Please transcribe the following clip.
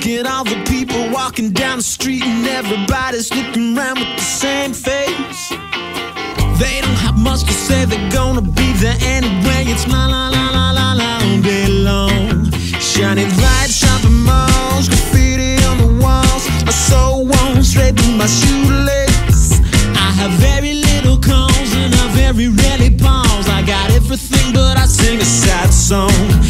Look at all the people walking down the street and everybody's looking around with the same face. They don't have much to say, they're gonna be there anyway. It's la la la la la la all day long. Shining lights, shopping malls, graffiti on the walls. My soul won't straight through my shoelace. I have very little calls and I very rarely pause. I got everything, but I sing a sad song.